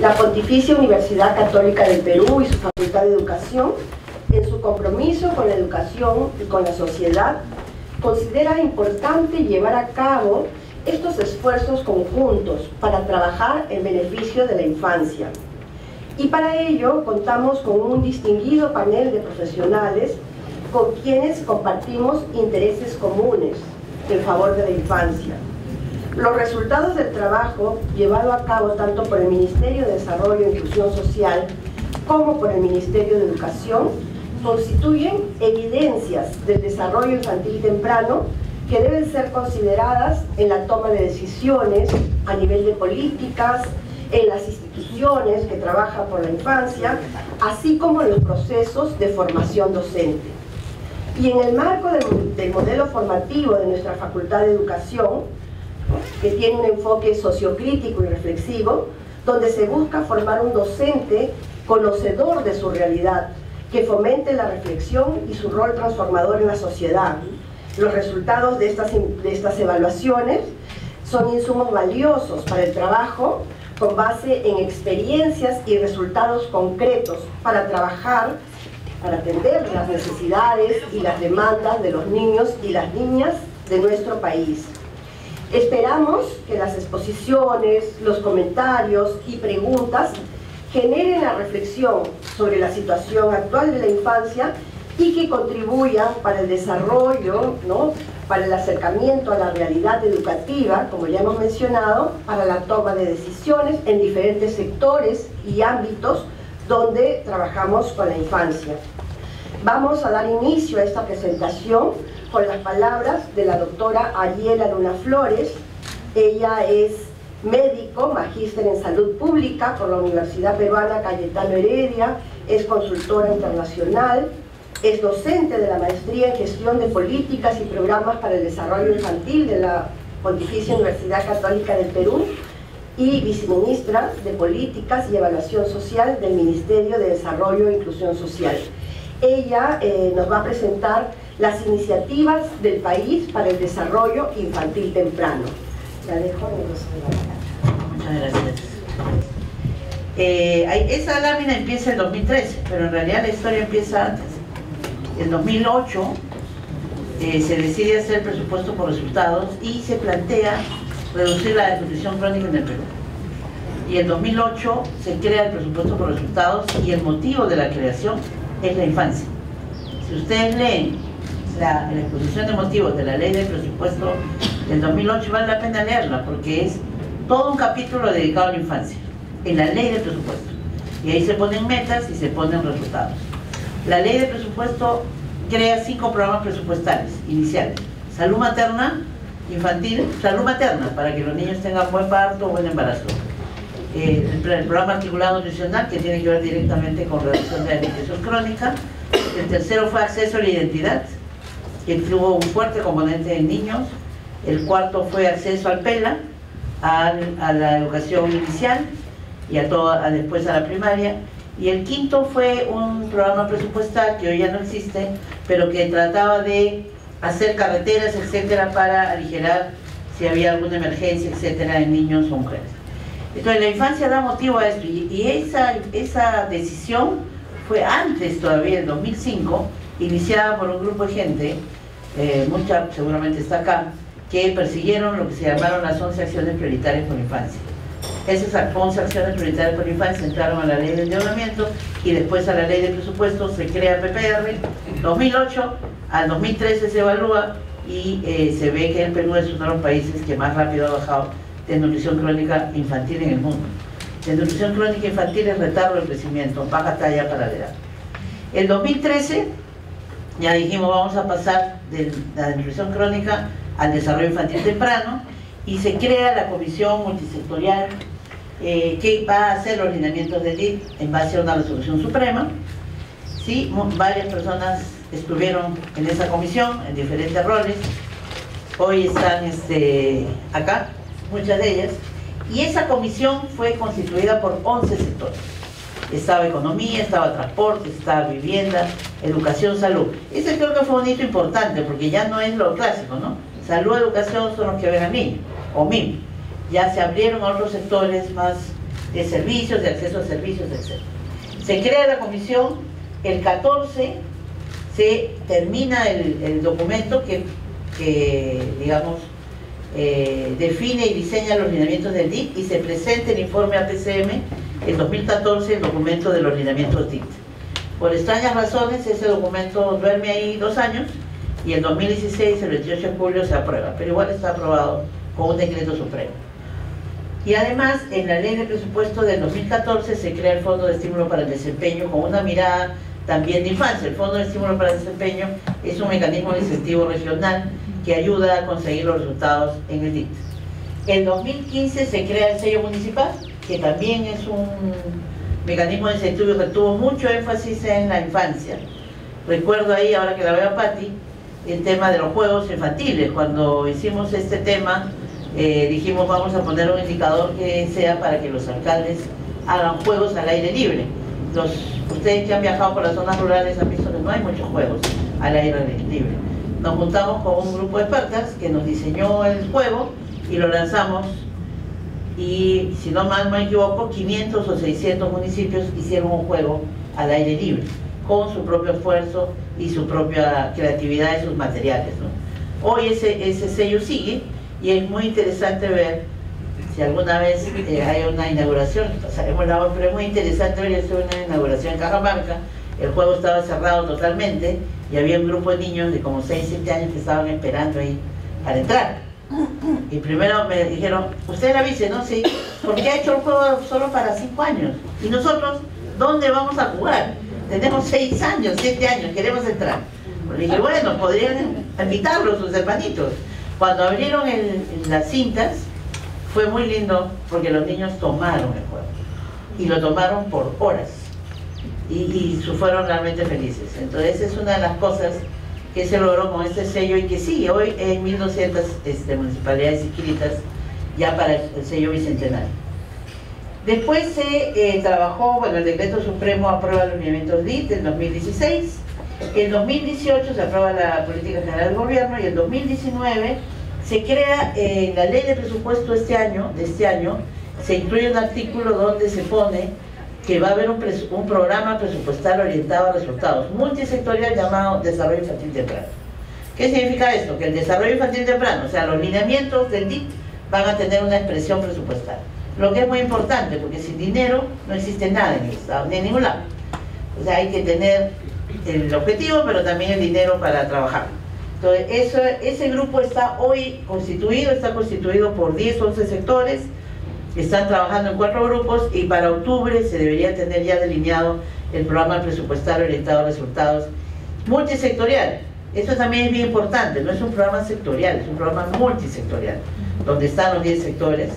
La Pontificia Universidad Católica del Perú y su Facultad de Educación, en su compromiso con la educación y con la sociedad, considera importante llevar a cabo estos esfuerzos conjuntos para trabajar en beneficio de la infancia. Y para ello contamos con un distinguido panel de profesionales con quienes compartimos intereses comunes en favor de la infancia. Los resultados del trabajo llevado a cabo tanto por el Ministerio de Desarrollo e Inclusión Social como por el Ministerio de Educación constituyen evidencias del desarrollo infantil temprano que deben ser consideradas en la toma de decisiones a nivel de políticas, en las instituciones que trabajan por la infancia, así como en los procesos de formación docente. Y en el marco del, del modelo formativo de nuestra Facultad de Educación, que tiene un enfoque sociocrítico y reflexivo, donde se busca formar un docente conocedor de su realidad, que fomente la reflexión y su rol transformador en la sociedad. Los resultados de estas, de estas evaluaciones son insumos valiosos para el trabajo con base en experiencias y resultados concretos para trabajar, para atender las necesidades y las demandas de los niños y las niñas de nuestro país. Esperamos que las exposiciones, los comentarios y preguntas generen la reflexión sobre la situación actual de la infancia y que contribuyan para el desarrollo, ¿no? para el acercamiento a la realidad educativa, como ya hemos mencionado, para la toma de decisiones en diferentes sectores y ámbitos donde trabajamos con la infancia. Vamos a dar inicio a esta presentación con las palabras de la doctora Ayela Luna Flores. Ella es médico, magíster en salud pública por la Universidad Peruana Cayetano Heredia, es consultora internacional, es docente de la maestría en gestión de políticas y programas para el desarrollo infantil de la Pontificia Universidad Católica del Perú y viceministra de Políticas y Evaluación Social del Ministerio de Desarrollo e Inclusión Social. Ella eh, nos va a presentar las iniciativas del país para el desarrollo infantil temprano. La dejo en Muchas gracias. Eh, esa lámina empieza en 2013, pero en realidad la historia empieza antes. En 2008 eh, se decide hacer presupuesto por resultados y se plantea reducir la desnutrición crónica en el Perú. Y en 2008 se crea el presupuesto por resultados y el motivo de la creación es la infancia. Si ustedes leen la, exposición de motivos de la ley del presupuesto del 2008, vale la pena leerla porque es todo un capítulo dedicado a la infancia, en la ley del presupuesto. Y ahí se ponen metas y se ponen resultados. La ley de presupuesto crea cinco programas presupuestales iniciales. Salud materna, infantil, salud materna, para que los niños tengan buen parto o buen embarazo. Eh, el, programa articulado nutricional, que tiene que ver directamente con reducción de la nutrición crónica. El tercero fue acceso a la identidad, que tuvo un fuerte componente en niños. El cuarto fue acceso al PELA, a, la educación inicial y a toda, después a la primaria y el quinto fue un programa presupuestal que hoy ya no existe, pero que trataba de hacer carreteras, etcétera, para aligerar si había alguna emergencia, etcétera, en niños o mujeres. Entonces la infancia da motivo a esto y, esa, esa decisión fue antes todavía, en 2005, iniciada por un grupo de gente, eh, mucha seguramente está acá, que persiguieron lo que se llamaron las 11 acciones prioritarias por infancia. Esas 11 acciones prioritarias por infancia entraron a la ley de endeudamiento y después a la ley de presupuesto se crea PPR. 2008 al 2013 se evalúa y eh, se ve que el Perú es uno de los países que más rápido ha bajado de nutrición crónica infantil en el mundo. De nutrición crónica infantil es retardo del crecimiento, baja talla para la edad. El 2013 ya dijimos vamos a pasar de la nutrición crónica al desarrollo infantil temprano y se crea la comisión multisectorial eh, que va a hacer los lineamientos de DIT en base a una resolución suprema. Sí, varias personas estuvieron en esa comisión en diferentes roles. Hoy están este, acá, muchas de ellas. Y esa comisión fue constituida por 11 sectores. Estaba economía, estaba transporte, estaba vivienda, educación, salud. Ese creo que fue un hito importante porque ya no es lo clásico, ¿no? Salud, educación son los que ven a mí, o mí ya se abrieron otros sectores más de servicios, de acceso a servicios, etc. Se crea la comisión, el 14 se termina el, documento que, digamos, eh, define y diseña los lineamientos del DIC y se presenta el informe a en 2014 el documento de los lineamientos DIC. Por extrañas razones ese documento duerme ahí dos años y en 2016, el 28 de julio, se aprueba, pero igual está aprobado con un decreto supremo. Y además, en la ley de presupuesto del 2014 se crea el Fondo de Estímulo para el Desempeño con una mirada también de infancia. El Fondo de Estímulo para el Desempeño es un mecanismo de incentivo regional que ayuda a conseguir los resultados en el DIT. En 2015 se crea el sello municipal, que también es un mecanismo de incentivo que tuvo mucho énfasis en la infancia. Recuerdo ahí, ahora que la veo a Patti, el tema de los juegos infantiles. Cuando hicimos este tema, eh, dijimos vamos a poner un indicador que sea para que los alcaldes hagan juegos al aire libre. Los, ustedes que han viajado por las zonas rurales han visto que no hay muchos juegos al aire libre. Nos juntamos con un grupo de expertas que nos diseñó el juego y lo lanzamos y si no mal me equivoco, 500 o 600 municipios hicieron un juego al aire libre con su propio esfuerzo y su propia creatividad y sus materiales. Hoy ese, ese sello sigue y es muy interesante ver si alguna vez eh, hay una inauguración, pasaremos la pero es muy interesante ver si una inauguración en Cajamarca, el juego estaba cerrado totalmente y había un grupo de niños de como 6, 7 años que estaban esperando ahí para entrar. Y primero me dijeron, usted la vice, ¿no? Sí, porque ha hecho el juego solo para 5 años. Y nosotros, ¿dónde vamos a jugar? tenemos seis años, siete años, queremos entrar. Le dije, bueno, podrían invitarlos sus hermanitos. Cuando abrieron las cintas, fue muy lindo porque los niños tomaron el juego. Y lo tomaron por horas. Y, fueron realmente felices. Entonces es una de las cosas que se logró con este sello y que sí, hoy hay 1.200 este, municipalidades inscritas ya para el sello bicentenario. Después se eh, trabajó, bueno, el decreto supremo aprueba los lineamientos DIT en 2016, en 2018 se aprueba la política general del gobierno y en 2019 se crea en la ley de presupuesto este año, de este año, se incluye un artículo donde se pone que va a haber un, un programa presupuestal orientado a resultados multisectorial llamado Desarrollo Infantil Temprano. ¿Qué significa esto? Que el desarrollo infantil temprano, o sea, los lineamientos del DIT van a tener una expresión presupuestal. Lo que es muy importante, porque sin dinero no existe nada en el Estado, ni en ningún lado. O sea, hay que tener el objetivo, pero también el dinero para trabajar. Entonces, eso, ese grupo está hoy constituido, está constituido por 10, 11 sectores, están trabajando en cuatro grupos y para octubre se debería tener ya delineado el programa presupuestario orientado a resultados multisectorial. Eso también es bien importante, no es un programa sectorial, es un programa multisectorial, donde están los 10 sectores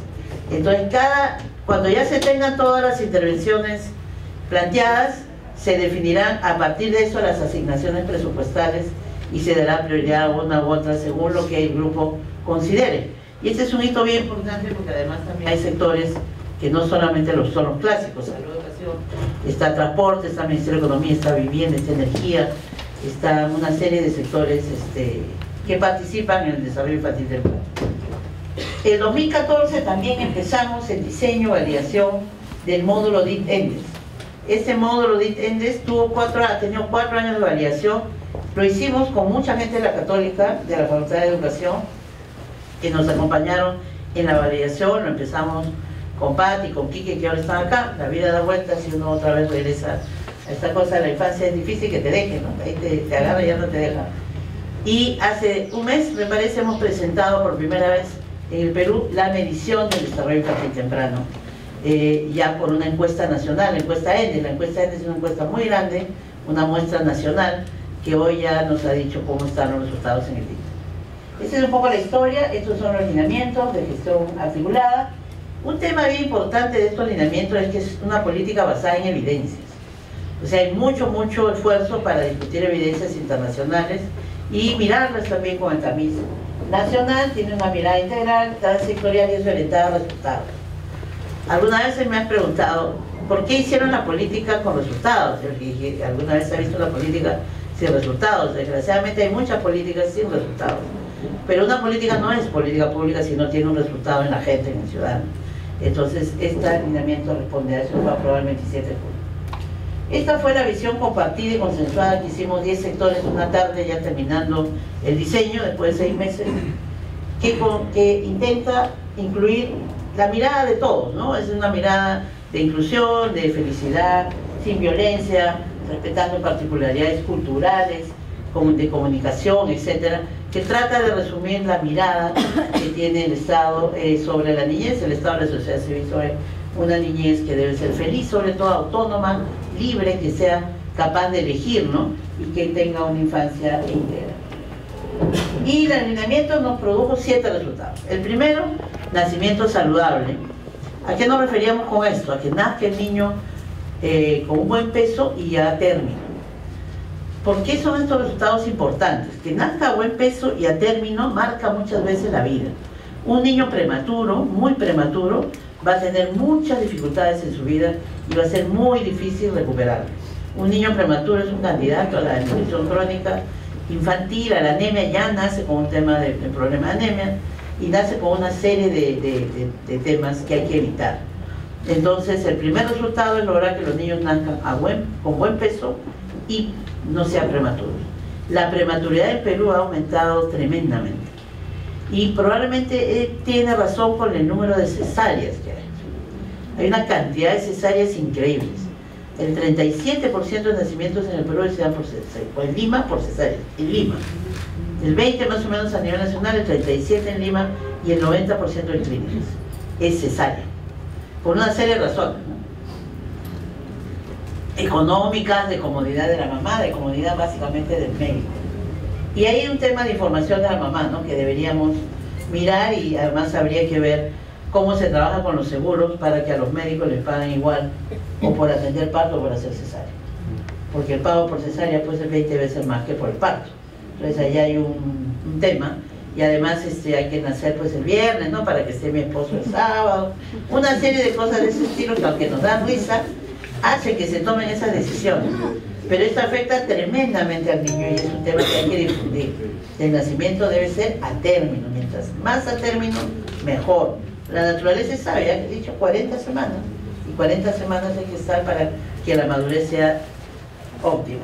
entonces, cada, cuando ya se tengan todas las intervenciones planteadas, se definirán a partir de eso las asignaciones presupuestales y se dará prioridad a una u otra según lo que el grupo considere. Y este es un hito bien importante porque además también hay sectores que no solamente los son los clásicos, está educación, está transporte, está Ministerio de Economía, está vivienda, está energía, está una serie de sectores este, que participan en el desarrollo infantil del plan. El 2014 también empezamos el diseño, validación del módulo DIT ENDES. Este módulo DIT ENDES tuvo cuatro, ha tenido cuatro años de validación. Lo hicimos con mucha gente de la Católica, de la Facultad de Educación, que nos acompañaron en la validación. Lo empezamos con Patti, con Quique, que ahora están acá. La vida da vueltas y uno otra vez regresa a esta cosa de la infancia. Es difícil que te dejen, ¿no? Ahí te, agarra y ya no te deja. Y hace un mes, me parece, hemos presentado por primera vez en el Perú la medición del desarrollo infantil temprano, eh, ya por una encuesta nacional, la encuesta ENDES. La encuesta ENDES es una encuesta muy grande, una muestra nacional, que hoy ya nos ha dicho cómo están los resultados en el día. Esta es un poco la historia, estos son los lineamientos de gestión articulada. Un tema bien importante de estos lineamientos es que es una política basada en evidencias. O sea, hay mucho, mucho esfuerzo para discutir evidencias internacionales y mirarlas también con el tamiz nacional, tiene una mirada integral, sectorial y es orientada a resultados. Alguna vez se me ha preguntado, ¿por qué hicieron la política con resultados? Yo dije, ¿alguna vez ha visto la política sin resultados? Desgraciadamente hay muchas políticas sin resultados. Pero una política no es política pública si no tiene un resultado en la gente, en el ciudadano. Entonces, este alineamiento responde a eso, fue aprobado el 27 de julio. Esta fue la visión compartida y consensuada que hicimos 10 sectores una tarde, ya terminando el diseño, después de seis meses, que, que intenta incluir la mirada de todos, ¿no? Es una mirada de inclusión, de felicidad, sin violencia, respetando particularidades culturales, de comunicación, etcétera, que trata de resumir la mirada que tiene el Estado eh, sobre la niñez, el Estado de la sociedad civil sobre una niñez que debe ser feliz, sobre todo autónoma, libre, que sea capaz de elegir, ¿no? Y que tenga una infancia íntegra. Y el alineamiento nos produjo siete resultados. El primero, nacimiento saludable. ¿A qué nos referíamos con esto? A que nazca el niño eh, con un buen peso y a término. ¿Por qué son estos resultados importantes? Que nazca a buen peso y a término marca muchas veces la vida. Un niño prematuro, muy prematuro, va a tener muchas dificultades en su vida y va a ser muy difícil recuperarlo. Un niño prematuro es un candidato a la desnutrición crónica infantil, a la anemia, ya nace con un tema de, problema de anemia y nace con una serie de, temas que hay que evitar. Entonces, el primer resultado es lograr que los niños nazcan con buen peso y no sean prematuros. La prematuridad en Perú ha aumentado tremendamente y probablemente eh, tiene razón por el número de cesáreas que hay. Hay una cantidad de cesáreas increíbles. El 37% de nacimientos en el Perú se dan por cesáreas, o en Lima por cesáreas, en Lima. El 20% más o menos a nivel nacional, el 37% en Lima y el 90% en clínicas. Es cesárea. Por una serie de razones. Económicas, de comodidad de la mamá, de comodidad básicamente del médico. Y hay un tema de información de la mamá, ¿no? Que deberíamos mirar y además habría que ver cómo se trabaja con los seguros para que a los médicos les paguen igual o por atender parto o por hacer cesárea. Porque el pago por cesárea puede ser 20 veces más que por el parto. Entonces ahí hay un, tema y además este, hay que nacer pues el viernes, ¿no? Para que esté mi esposo el sábado. Una serie de cosas de ese estilo que aunque nos dan risa, hace que se tomen esas decisiones. Pero esto afecta tremendamente al niño y es un tema que hay que difundir. El nacimiento debe ser a término, mientras más a término, mejor. La naturaleza es sabia, he dicho 40 semanas, y 40 semanas hay que estar para que la madurez sea óptima.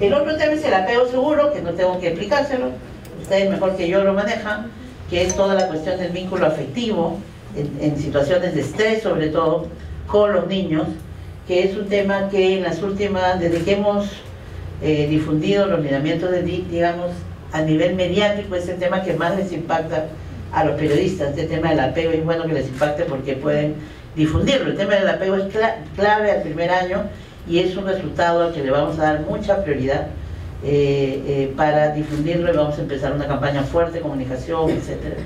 El otro tema es el apego seguro, que no tengo que explicárselo, ustedes mejor que yo lo manejan, que es toda la cuestión del vínculo afectivo, en, en situaciones de estrés sobre todo, con los niños, que es un tema que en las últimas, desde que hemos eh, difundido los lineamientos de DIC, digamos, a nivel mediático es el tema que más les impacta a los periodistas. Este tema del apego es bueno que les impacte porque pueden difundirlo. El tema del apego es clave al primer año y es un resultado al que le vamos a dar mucha prioridad eh, eh, para difundirlo y vamos a empezar una campaña fuerte, comunicación, etcétera,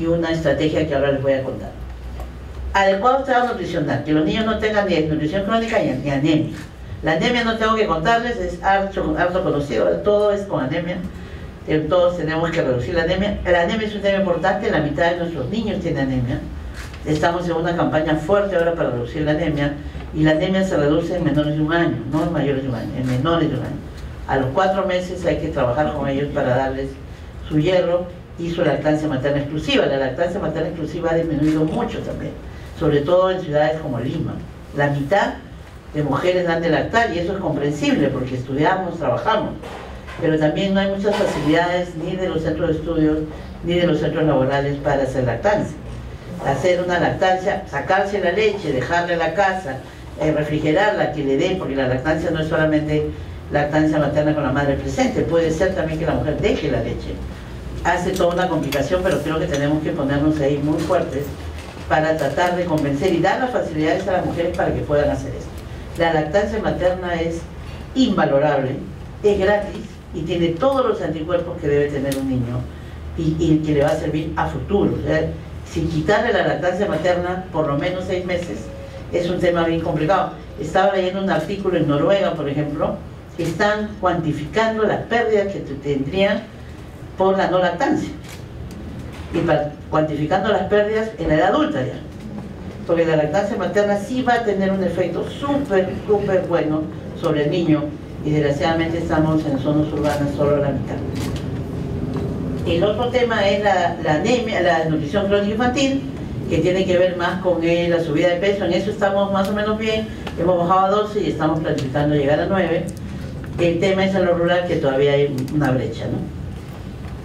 y una estrategia que ahora les voy a contar adecuado estado nutricional, que los niños no tengan ni nutrición crónica ni, anemia. La anemia no tengo que contarles, es harto, harto conocido, todo es con anemia, todos tenemos que reducir la anemia. La anemia es un tema importante, la mitad de nuestros niños tienen anemia. Estamos en una campaña fuerte ahora para reducir la anemia y la anemia se reduce en menores de un año, no en mayores de un año, en menores de un año. A los cuatro meses hay que trabajar con ellos para darles su hierro y su lactancia materna exclusiva. La lactancia materna exclusiva ha disminuido mucho también sobre todo en ciudades como Lima. La mitad de mujeres dan de lactar y eso es comprensible porque estudiamos, trabajamos, pero también no hay muchas facilidades ni de los centros de estudios ni de los centros laborales para hacer lactancia. Hacer una lactancia, sacarse la leche, dejarla en la casa, eh, refrigerarla, que le den, porque la lactancia no es solamente lactancia materna con la madre presente, puede ser también que la mujer deje la leche. Hace toda una complicación, pero creo que tenemos que ponernos ahí muy fuertes para tratar de convencer y dar las facilidades a las mujeres para que puedan hacer esto. La lactancia materna es invalorable, es gratis y tiene todos los anticuerpos que debe tener un niño y, que le va a servir a futuro. sin quitarle la lactancia materna por lo menos seis meses es un tema bien complicado. Estaba leyendo un artículo en Noruega, por ejemplo, que están cuantificando las pérdidas que tendrían por la no lactancia y cuantificando las pérdidas en la edad adulta ya. Porque la lactancia materna sí va a tener un efecto súper, súper bueno sobre el niño y desgraciadamente estamos en zonas urbanas solo la mitad. El otro tema es la, anemia, la nutrición crónica infantil, que tiene que ver más con la subida de peso. En eso estamos más o menos bien, hemos bajado a 12 y estamos planificando llegar a 9. El tema es en lo rural que todavía hay una brecha. ¿no?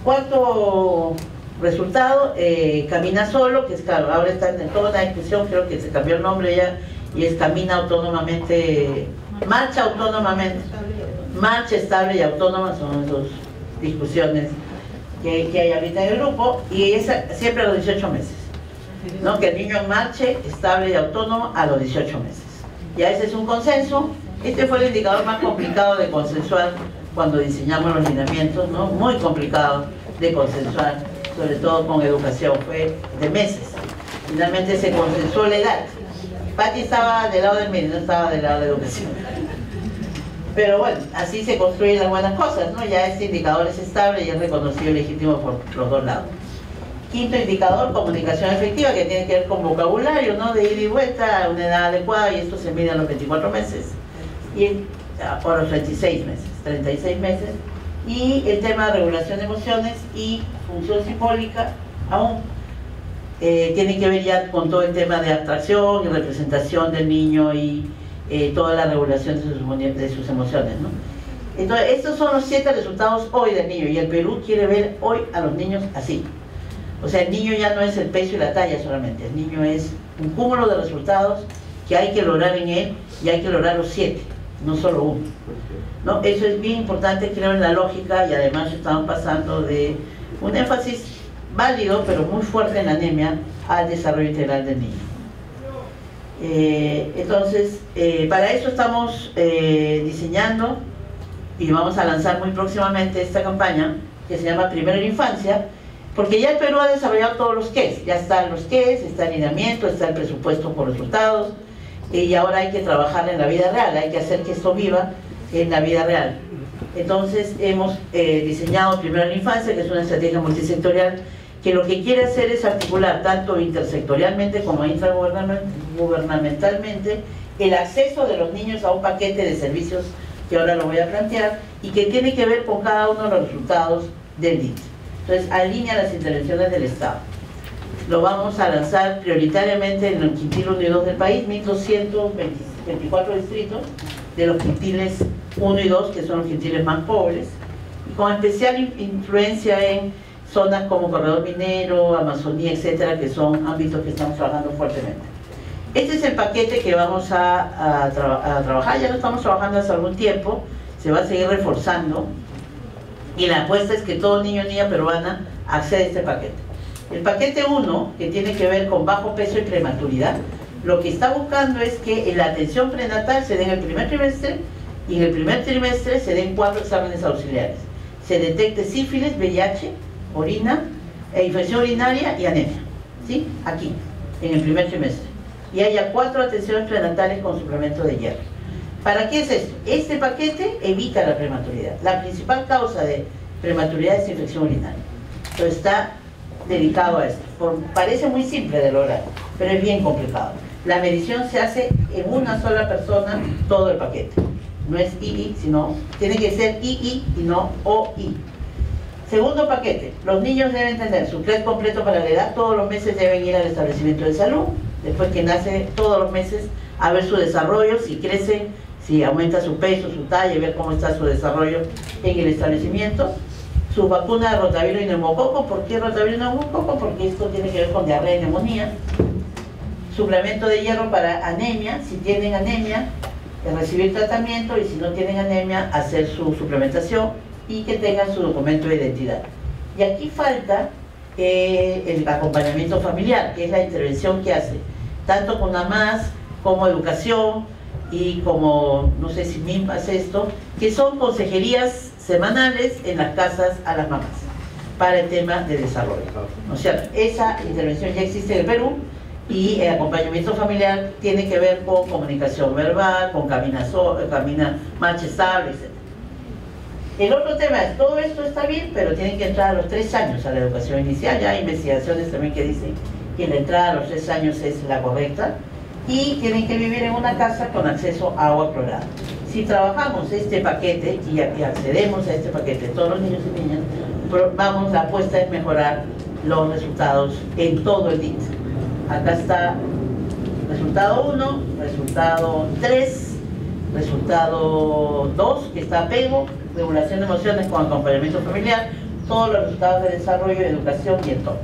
Cuarto resultado, eh, Camina Solo, que es claro, ahora está en toda una discusión, creo que se cambió el nombre ya y es Camina Autónomamente, Marcha Autónomamente, Marcha Estable y Autónoma, son dos discusiones que, hay ahorita en el grupo y es siempre a los 18 meses. ¿no? que el niño marche estable y autónomo a los 18 meses. Ya ese es un consenso. Este fue el indicador más complicado de consensuar cuando diseñamos los lineamientos, ¿no? muy complicado de consensuar, sobre todo con educación, fue de meses. Finalmente se consensuó la edad. Patti estaba del lado del medio, no estaba del lado de educación. Pero bueno, así se construyen las buenas cosas, ¿no? Ya este indicador es estable y es reconocido y legítimo por los dos lados. Quinto indicador, comunicación efectiva, que tiene que ver con vocabulario, ¿no? De ida y vuelta, una edad adecuada, y esto se mide a los 24 meses, y a los 36 meses, 36 meses. Y el tema de regulación de emociones y función simbólica, aún eh, tiene que ver ya con todo el tema de abstracción y representación del niño y eh, toda la regulación de sus, de sus emociones, ¿no? Entonces, estos son los siete resultados hoy del niño, y el Perú quiere ver hoy a los niños así. O sea, el niño ya no es el peso y la talla solamente, el niño es un cúmulo de resultados que hay que lograr en él y hay que lograr los siete, no solo uno. ¿No? Eso es bien importante, creo, en la lógica y además estamos pasando de un énfasis válido, pero muy fuerte en la anemia, al desarrollo integral del niño. Eh, entonces, eh, para eso estamos eh, diseñando y vamos a lanzar muy próximamente esta campaña que se llama Primero en Infancia, porque ya el Perú ha desarrollado todos los QES, ya están los QES, está el alineamiento, está el presupuesto por resultados, y ahora hay que trabajar en la vida real, hay que hacer que esto viva en la vida real. Entonces hemos eh, diseñado primero la infancia, que es una estrategia multisectorial, que lo que quiere hacer es articular tanto intersectorialmente como intragubernamentalmente el acceso de los niños a un paquete de servicios que ahora lo voy a plantear y que tiene que ver con cada uno de los resultados del DIT. Entonces, alinea las intervenciones del Estado. Lo vamos a lanzar prioritariamente en el quintil 1 y 2 del país, 1.224 distritos de los quintiles 1 y 2, que son los quintiles más pobres, y con especial influencia en zonas como Corredor Minero, Amazonía, etcétera, que son ámbitos que estamos trabajando fuertemente. Este es el paquete que vamos a, a trabajar, ya lo estamos trabajando hace algún tiempo, se va a seguir reforzando y la apuesta es que todo niño o niña peruana accede a este paquete. El paquete 1, que tiene que ver con bajo peso y prematuridad, lo que está buscando es que la atención prenatal se dé en el primer trimestre y en el primer trimestre se den cuatro exámenes auxiliares. Se detecte sífilis, VIH, orina, e infección urinaria y anemia. ¿Sí? Aquí, en el primer trimestre. Y haya cuatro atenciones prenatales con suplemento de hierro. ¿Para qué es esto? Este paquete evita la prematuridad. La principal causa de prematuridad es infección urinaria. Entonces está dedicado a esto. parece muy simple de lograr, pero es bien complicado. La medición se hace en una sola persona todo el paquete. No es II, sino tiene que ser II y no OI. Segundo paquete, los niños deben tener su CRED completo para la edad, todos los meses deben ir al establecimiento de salud, después que nace todos los meses a ver su desarrollo, si crecen si aumenta su peso, su talla, ver cómo está su desarrollo en el establecimiento. Su vacuna de rotavirus y neumococo, ¿por qué rotavirus y neumococo? Porque esto tiene que ver con diarrea y neumonía. Suplemento de hierro para anemia, si tienen anemia, recibir tratamiento y si no tienen anemia, hacer su suplementación y que tengan su documento de identidad. Y aquí falta eh, el acompañamiento familiar, que es la intervención que hace, tanto con AMAS como educación, y como, no sé si MIM hace esto, que son consejerías semanales en las casas a las mamás para el tema de desarrollo. O sea, esa intervención ya existe en el Perú y el acompañamiento familiar tiene que ver con comunicación verbal, con camina, camina marcha estable, etc. El otro tema es, todo esto está bien, pero tienen que entrar a los tres años a la educación inicial. Ya hay investigaciones también que dicen que la entrada a los tres años es la correcta y tienen que vivir en una casa con acceso a agua clorada. Si trabajamos este paquete y accedemos a este paquete, todos los niños y niñas, vamos, la apuesta es mejorar los resultados en todo el DIT. Acá está resultado 1, resultado 3, resultado 2, que está apego, regulación de emociones con acompañamiento familiar, todos los resultados de desarrollo, educación y entorno.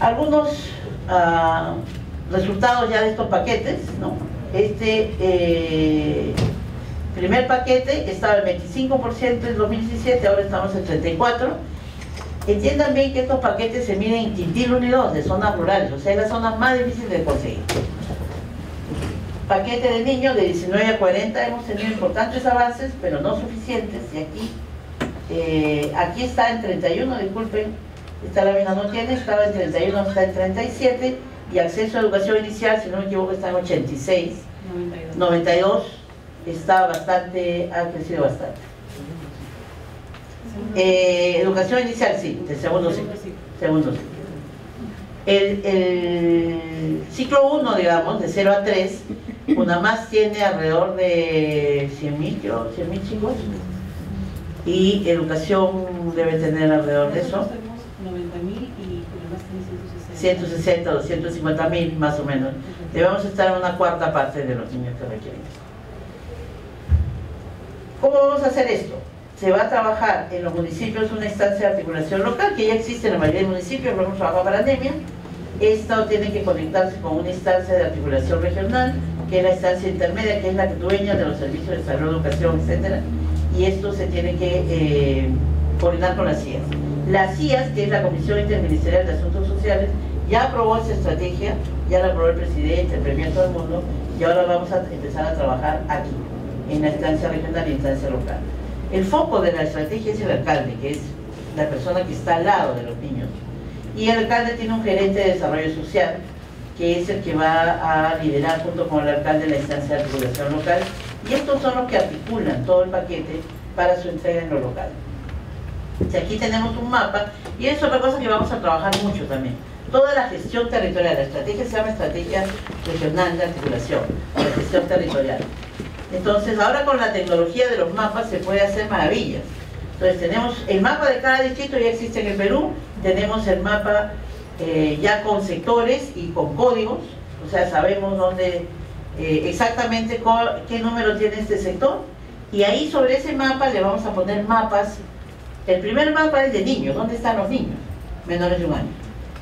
Algunos ah, resultados ya de estos paquetes, ¿no? Este eh, primer paquete estaba el 25% en 2017, ahora estamos en 34%. Entiendan bien que estos paquetes se miden en quintil 1 y 2 de zonas rurales, o sea, las zonas más difíciles de conseguir. Paquete de niños de 19 a 40 hemos tenido importantes avances, pero no suficientes, y aquí, eh, aquí está en 31, disculpen, esta lámina no tiene, estaba en 31, está en 37, y acceso a educación inicial, si no me equivoco, está en 86, 92, 92 está bastante, ha crecido bastante. Eh, educación inicial, sí, el segundo ciclo. Segundo ciclo. El, el ciclo 1, digamos, de 0 a 3, una más tiene alrededor de 100.000 100 chicos y educación debe tener alrededor de eso. 160, 250 mil más o menos. Debemos estar en una cuarta parte de los niños que requieren. ¿Cómo vamos a hacer esto? Se va a trabajar en los municipios una instancia de articulación local que ya existe en la mayoría de municipios, lo hemos trabajado para anemia. Esto tiene que conectarse con una instancia de articulación regional, que es la instancia intermedia, que es la dueña de los servicios de salud, educación, etc. Y esto se tiene que eh, coordinar con las CIAS. Las CIAS, que es la Comisión Interministerial de Asuntos Sociales, ya aprobó esa estrategia, ya la aprobó el presidente, el premier, todo el mundo, y ahora vamos a empezar a trabajar aquí, en la instancia regional y instancia local. El foco de la estrategia es el alcalde, que es la persona que está al lado de los niños. Y el alcalde tiene un gerente de desarrollo social, que es el que va a liderar junto con el alcalde la instancia de articulación local. Y estos son los que articulan todo el paquete para su entrega en lo local. aquí tenemos un mapa, y es otra cosa que vamos a trabajar mucho también toda la gestión territorial. La estrategia se llama Estrategia Regional de Articulación, la gestión territorial. Entonces, ahora con la tecnología de los mapas se puede hacer maravillas. Entonces, tenemos el mapa de cada distrito, ya existe en el Perú, tenemos el mapa eh, ya con sectores y con códigos, o sea, sabemos dónde eh, exactamente qué número tiene este sector, y ahí sobre ese mapa le vamos a poner mapas. El primer mapa es de niños, ¿dónde están los niños? Menores de un año.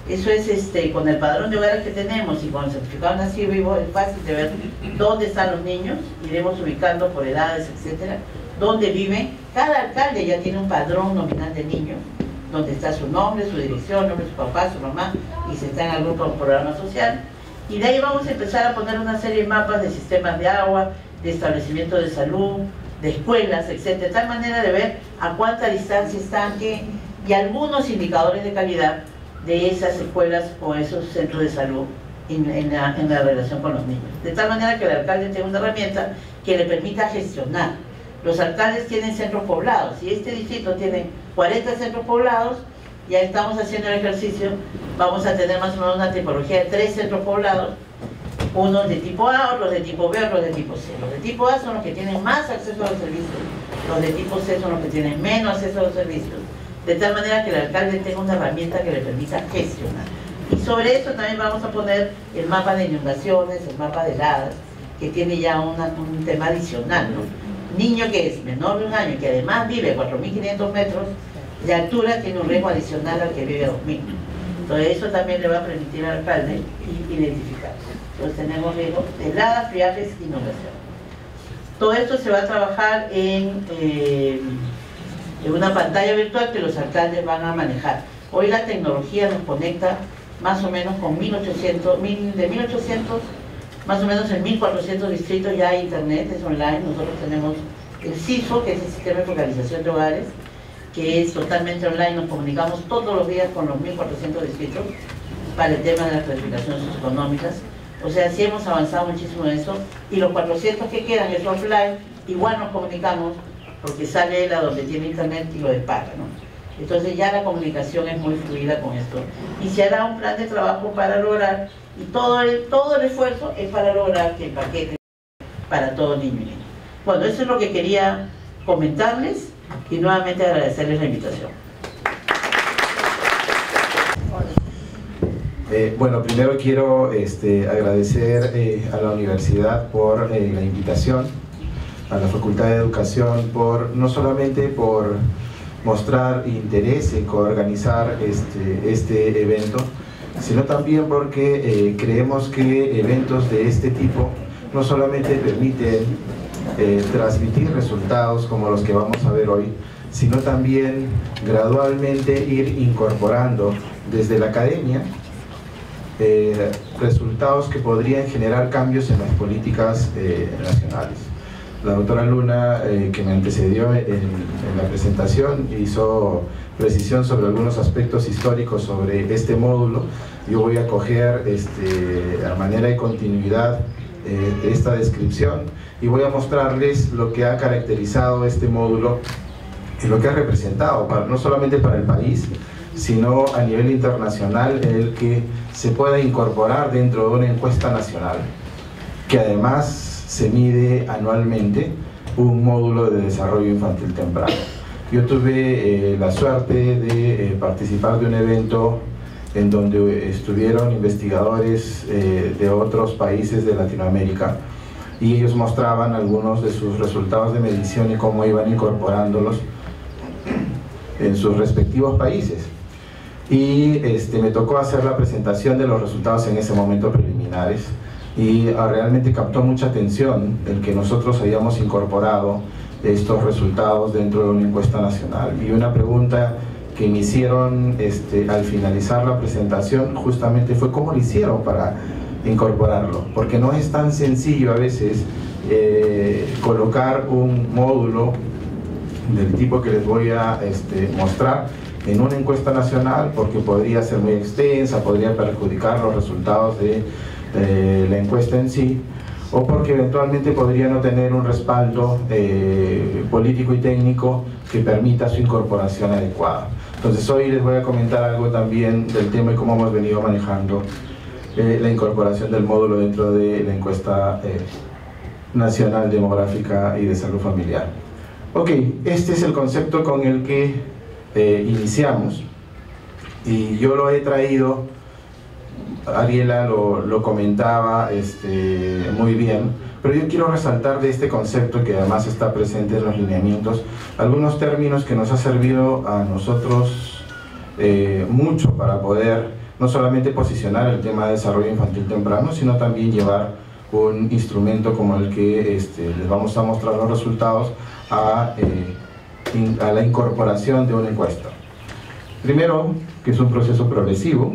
Eso es este, con el padrón de hogares que tenemos y con el certificado nacido vivo es fácil de ver dónde están los niños, iremos ubicando por edades, etcétera, dónde viven. Cada alcalde ya tiene un padrón nominal de niños, donde está su nombre, su dirección, nombre de su papá, su mamá, y se está en algún programa social. Y de ahí vamos a empezar a poner una serie de mapas de sistemas de agua, de establecimiento de salud, de escuelas, etcétera, tal manera de ver a cuánta distancia están y algunos indicadores de calidad de esas escuelas o esos centros de salud en, la, relación con los niños. De tal manera que el alcalde tenga una herramienta que le permita gestionar. Los alcaldes tienen centros poblados. Si este distrito tiene 40 centros poblados, ya estamos haciendo el ejercicio, vamos a tener más o menos una tipología de tres centros poblados, unos de tipo A, otros de tipo B, otros de tipo C. Los de tipo A son los que tienen más acceso a los servicios, los de tipo C son los que tienen menos acceso a los servicios, de tal manera que el alcalde tenga una herramienta que le permita gestionar. Y sobre eso también vamos a poner el mapa de inundaciones, el mapa de heladas, que tiene ya un tema adicional. Niño que es menor de un año y que además vive a 4.500 metros de altura, tiene un riesgo adicional al que vive a 2.000. Entonces eso también le va a permitir al alcalde identificar. Entonces tenemos riesgos de heladas, friajes, inundaciones. Todo esto se va a trabajar en... Eh, en una pantalla virtual que los alcaldes van a manejar. Hoy la tecnología nos conecta más o menos con 1800, de 1800, más o menos en 1400 distritos ya hay internet, es online, nosotros tenemos el CISO, que es el Sistema de Focalización de Hogares, que es totalmente online, nos comunicamos todos los días con los 1400 distritos para el tema de las clasificaciones socioeconómicas. O sea, sí hemos avanzado muchísimo en eso, y los 400 que quedan es offline, igual nos comunicamos porque sale él a donde tiene internet y lo despaga, ¿no? Entonces ya la comunicación es muy fluida con esto. Y se hará un plan de trabajo para lograr, y todo el, todo el esfuerzo es para lograr que el paquete para todo niño y niña. Bueno, eso es lo que quería comentarles y nuevamente agradecerles la invitación. Eh, bueno, primero quiero este, agradecer eh, a la universidad por eh, la invitación, a la Facultad de Educación por no solamente por mostrar interés en coorganizar este, este evento, sino también porque creemos que eventos de este tipo no solamente permiten transmitir resultados como los que vamos a ver hoy, sino también gradualmente ir incorporando desde la academia eh, resultados que podrían generar cambios en las políticas eh, nacionales. La doctora Luna, eh, que me antecedió en, la presentación, hizo precisión sobre algunos aspectos históricos sobre este módulo. Yo voy a coger este, a manera de continuidad esta descripción y voy a mostrarles lo que ha caracterizado este módulo y lo que ha representado, no solamente para el país, sino a nivel internacional, el que se pueda incorporar dentro de una encuesta nacional, que además se mide anualmente un módulo de desarrollo infantil temprano. Yo tuve eh, la suerte de eh, participar de un evento en donde estuvieron investigadores eh, de otros países de Latinoamérica y ellos mostraban algunos de sus resultados de medición y cómo iban incorporándolos en sus respectivos países y este, me tocó hacer la presentación de los resultados en ese momento preliminares y ah, realmente captó mucha atención el que nosotros hayamos incorporado estos resultados dentro de una encuesta nacional. Y una pregunta que me hicieron este, al finalizar la presentación justamente fue cómo lo hicieron para incorporarlo, porque no es tan sencillo a veces eh, colocar un módulo del tipo que les voy a este, mostrar en una encuesta nacional porque podría ser muy extensa, podría perjudicar los resultados de, la encuesta en sí, o porque eventualmente podría no tener un respaldo eh, político y técnico que permita su incorporación adecuada. Entonces hoy les voy a comentar algo también del tema y cómo hemos venido manejando eh, la incorporación del módulo dentro de la encuesta eh, nacional demográfica y de salud familiar. Ok, este es el concepto con el que eh, iniciamos. Y yo lo he traído, Ariela lo, comentaba este, muy bien, pero yo quiero resaltar de este concepto que además está presente en los lineamientos, algunos términos que nos ha servido a nosotros eh, mucho para poder no solamente posicionar el tema de desarrollo infantil temprano, sino también llevar un instrumento como el que este, les vamos a mostrar los resultados a eh, a la incorporación de una encuesta. Primero, que es un proceso progresivo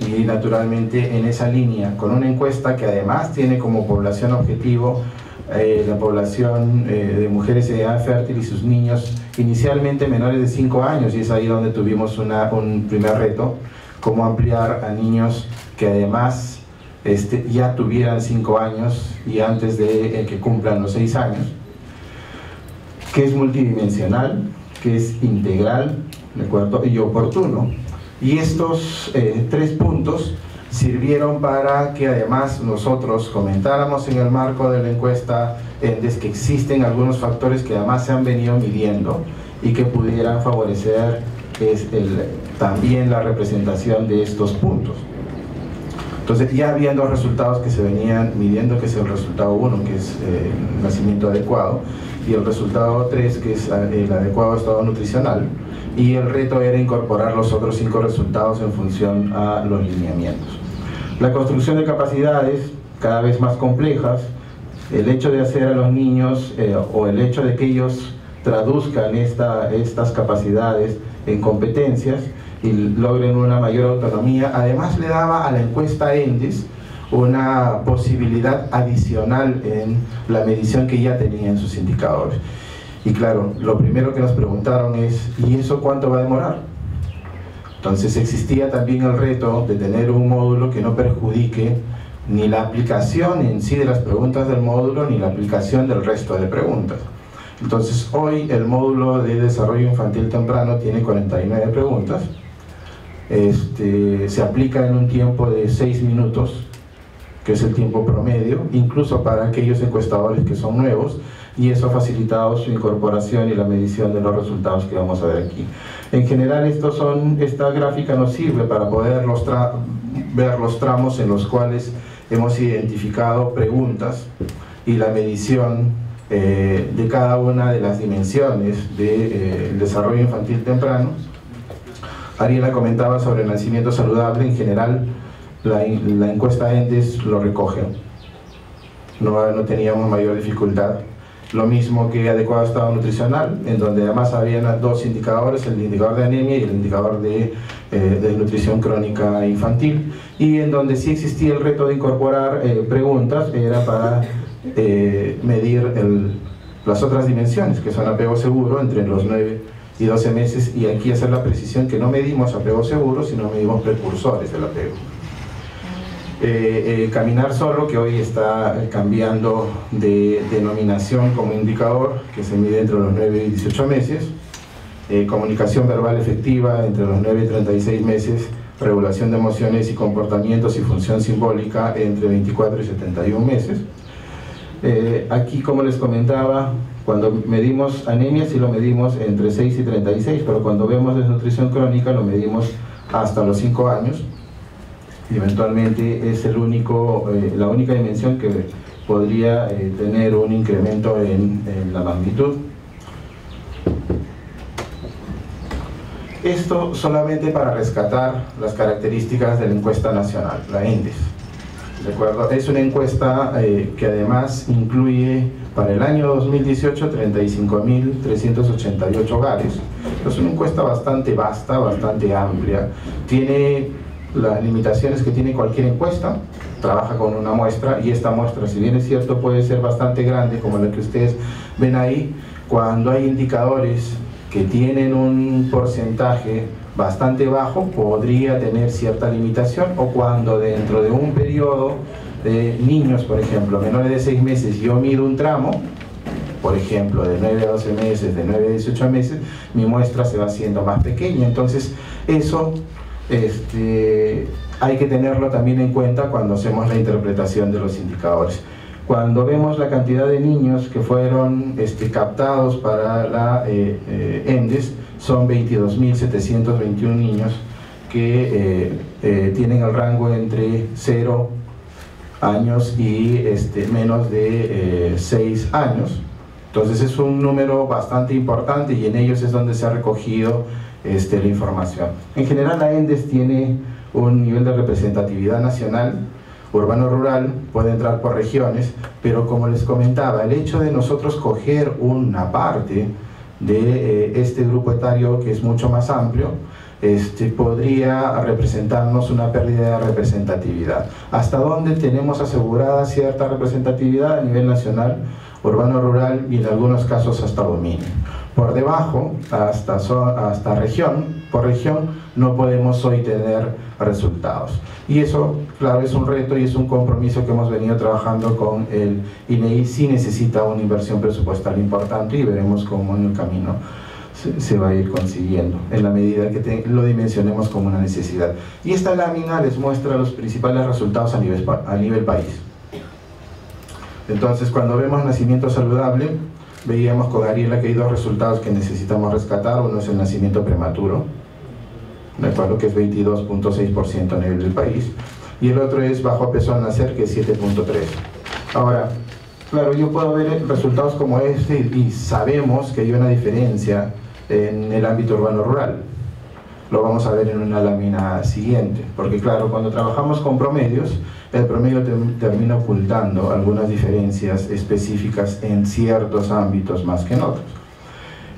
y naturalmente en esa línea, con una encuesta que además tiene como población objetivo eh, la población eh, de mujeres de edad fértil y sus niños inicialmente menores de 5 años y es ahí donde tuvimos una, un primer reto, cómo ampliar a niños que además este, ya tuvieran 5 años y antes de eh, que cumplan los 6 años que es multidimensional, que es integral ¿de acuerdo? y oportuno. Y estos eh, tres puntos sirvieron para que además nosotros comentáramos en el marco de la encuesta ENDES que existen algunos factores que además se han venido midiendo y que pudieran favorecer es el, también la representación de estos puntos. Entonces ya dos resultados que se venían midiendo, que es el resultado 1, que es eh, el nacimiento adecuado, y el resultado 3, que es eh, el adecuado estado nutricional, y el reto era incorporar los otros cinco resultados en función a los lineamientos. La construcción de capacidades cada vez más complejas, el hecho de hacer a los niños eh, o el hecho de que ellos traduzcan esta, estas capacidades en competencias y logren una mayor autonomía, además le daba a la encuesta ENDES una posibilidad adicional en la medición que ya tenía en sus indicadores. Y claro, lo primero que nos preguntaron es, ¿y eso cuánto va a demorar? Entonces existía también el reto de tener un módulo que no perjudique ni la aplicación en sí de las preguntas del módulo ni la aplicación del resto de preguntas. Entonces hoy el módulo de desarrollo infantil temprano tiene 49 preguntas, este, se aplica en un tiempo de 6 minutos que es el tiempo promedio, incluso para aquellos encuestadores que son nuevos, y eso ha facilitado su incorporación y la medición de los resultados que vamos a ver aquí. En general estos son, esta gráfica nos sirve para poder ver los tramos en los cuales hemos identificado preguntas y la medición eh, de cada una de las dimensiones del de, eh, desarrollo infantil temprano. Ariela comentaba sobre el nacimiento saludable, en general la, la encuesta ENDES lo recoge, no, no teníamos mayor dificultad lo mismo que adecuado estado nutricional, en donde además había dos indicadores, el indicador de anemia y el indicador de, eh, de nutrición crónica infantil, y en donde sí existía el reto de incorporar eh, preguntas, era para eh, medir las otras dimensiones, que son apego seguro entre los 9 y 12 meses, y aquí hacer la precisión que no medimos apego seguro, sino medimos precursores del apego. Eh, eh, caminar solo, que hoy está cambiando de denominación como indicador, que se mide entre los 9 y 18 meses, eh, comunicación verbal efectiva entre los 9 y 36 meses, regulación de emociones y comportamientos y función simbólica entre 24 y 71 meses. aquí, como les comentaba, cuando medimos anemia sí lo medimos entre 6 y 36, pero cuando vemos desnutrición crónica lo medimos hasta los 5 años eventualmente es el único, eh, la única dimensión que podría eh, tener un incremento en, la magnitud. Esto solamente para rescatar las características de la encuesta nacional, la INDES. ¿De acuerdo? Es una encuesta eh, que además incluye para el año 2018 35.388 hogares. Es una encuesta bastante vasta, bastante amplia. Tiene las limitaciones que tiene cualquier encuesta, trabaja con una muestra y esta muestra, si bien es cierto, puede ser bastante grande, como la que ustedes ven ahí, cuando hay indicadores que tienen un porcentaje bastante bajo, podría tener cierta limitación, o cuando dentro de un periodo de niños, por ejemplo, menores de 6 meses, yo mido un tramo, por ejemplo, de 9 a 12 meses, de 9 a 18 meses, mi muestra se va haciendo más pequeña. Entonces, eso este, hay que tenerlo también en cuenta cuando hacemos la interpretación de los indicadores. Cuando vemos la cantidad de niños que fueron este, captados para la eh, eh, ENDES, son 22.721 niños que eh, tienen el rango entre 0 años y este, menos de 6 años. Entonces es un número bastante importante y en ellos es donde se ha recogido este, la información. En general la ENDES tiene un nivel de representatividad nacional, urbano-rural, puede entrar por regiones, pero como les comentaba, el hecho de nosotros coger una parte de eh, este grupo etario que es mucho más amplio, este, podría representarnos una pérdida de representatividad. ¿Hasta dónde tenemos asegurada cierta representatividad a nivel nacional, urbano-rural y en algunos casos hasta dominio? Por debajo, hasta, hasta región, por región, no podemos hoy tener resultados. Y eso, claro, es un reto y es un compromiso que hemos venido trabajando con el INEI. Sí necesita una inversión presupuestal importante y veremos cómo en el camino se, va a ir consiguiendo, en la medida que lo dimensionemos como una necesidad. Y esta lámina les muestra los principales resultados a nivel, a nivel país. Entonces, cuando vemos nacimiento saludable, veíamos con Ariela que hay dos resultados que necesitamos rescatar. Uno es el nacimiento prematuro, de acuerdo que es 22.6% a nivel del país, y el otro es bajo peso al nacer, que es 7.3%. Ahora, claro, yo puedo ver resultados como este y sabemos que hay una diferencia en el ámbito urbano-rural. Lo vamos a ver en una lámina siguiente, porque claro, cuando trabajamos con promedios, el promedio termina ocultando algunas diferencias específicas en ciertos ámbitos más que en otros.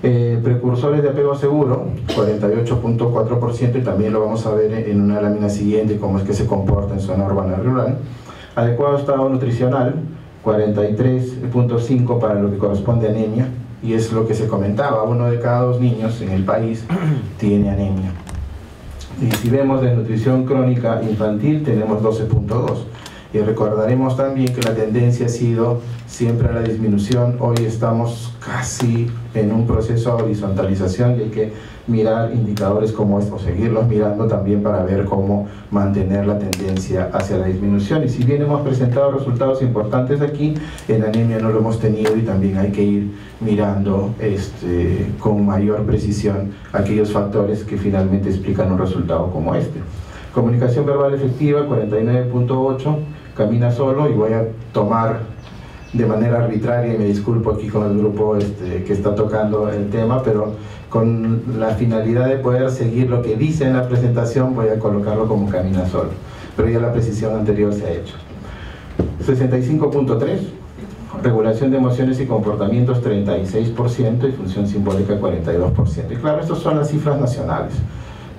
Eh, precursores de apego seguro, 48.4% y también lo vamos a ver en una lámina siguiente cómo es que se comporta en zona urbana y rural. Adecuado estado nutricional, 43.5 para lo que corresponde a anemia y es lo que se comentaba, uno de cada dos niños en el país tiene anemia. Y si vemos desnutrición crónica infantil, tenemos 12.2. Y recordaremos también que la tendencia ha sido siempre a la disminución. Hoy estamos casi en un proceso de horizontalización y que mirar indicadores como estos, seguirlos mirando también para ver cómo mantener la tendencia hacia la disminución. Y si bien hemos presentado resultados importantes aquí, en anemia no lo hemos tenido y también hay que ir mirando este, con mayor precisión aquellos factores que finalmente explican un resultado como este. Comunicación verbal efectiva, 49.8, camina solo y voy a tomar de manera arbitraria, y me disculpo aquí con el grupo este, que está tocando el tema, pero con la finalidad de poder seguir lo que dice en la presentación, voy a colocarlo como camina solo. Pero ya la precisión anterior se ha hecho. 65.3, regulación de emociones y comportamientos 36% y función simbólica 42%. Y claro, estas son las cifras nacionales.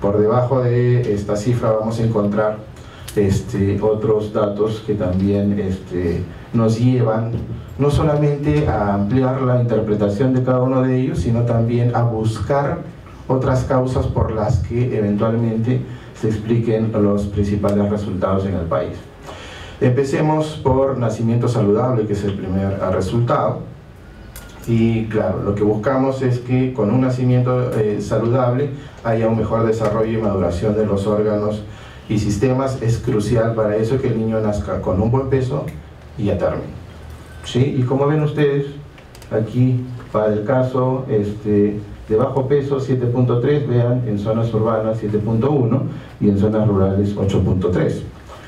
Por debajo de esta cifra vamos a encontrar este, otros datos que también este, nos llevan no solamente a ampliar la interpretación de cada uno de ellos, sino también a buscar otras causas por las que eventualmente se expliquen los principales resultados en el país. Empecemos por nacimiento saludable, que es el primer resultado. Y claro, lo que buscamos es que con un nacimiento eh, saludable haya un mejor desarrollo y maduración de los órganos y sistemas. Es crucial para eso que el niño nazca con un buen peso y a término. ¿Sí? Y como ven ustedes, aquí para el caso este, de bajo peso 7.3, vean en zonas urbanas 7.1 y en zonas rurales 8.3.